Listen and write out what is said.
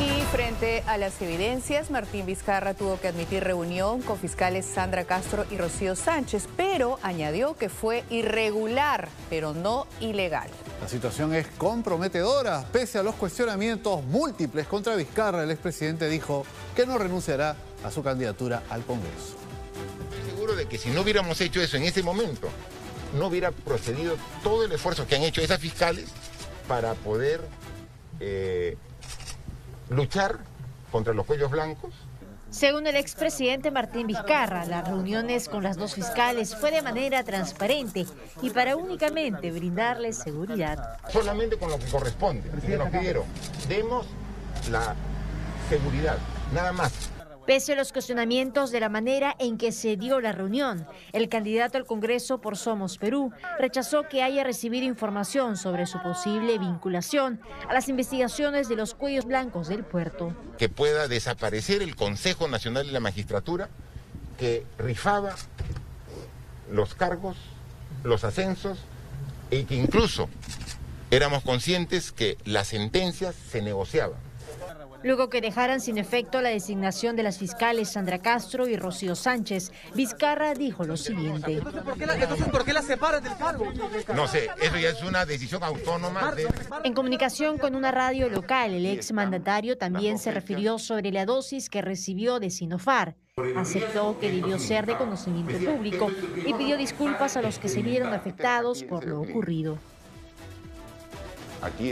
Y frente a las evidencias, Martín Vizcarra tuvo que admitir reunión con fiscales Sandra Castro y Rocío Sánchez, pero añadió que fue irregular, pero no ilegal. La situación es comprometedora. Pese a los cuestionamientos múltiples contra Vizcarra, el expresidente dijo que no renunciará a su candidatura al Congreso. Estoy seguro de que si no hubiéramos hecho eso en ese momento, no hubiera procedido todo el esfuerzo que han hecho esas fiscales para poder eh, luchar contra los cuellos blancos. Según el expresidente Martín Vizcarra, las reuniones con las dos fiscales fue de manera transparente y para únicamente brindarles seguridad. Solamente con lo que corresponde, que nos pidieron, demos la seguridad, nada más. Pese a los cuestionamientos de la manera en que se dio la reunión, el candidato al Congreso por Somos Perú rechazó que haya recibido información sobre su posible vinculación a las investigaciones de los cuellos blancos del puerto. Que pueda desaparecer el Consejo Nacional de la Magistratura que rifaba los cargos, los ascensos y que incluso éramos conscientes que las sentencias se negociaban. Luego que dejaran sin efecto la designación de las fiscales Sandra Castro y Rocío Sánchez, Vizcarra dijo lo siguiente. Entonces, ¿por qué la, entonces, ¿por qué la separan del cargo? No sé, eso ya es una decisión autónoma de... En comunicación con una radio local, el ex mandatario también se refirió sobre la dosis que recibió de Sinofar. Aceptó que debió ser de conocimiento público y pidió disculpas a los que se vieron afectados por lo ocurrido. Aquí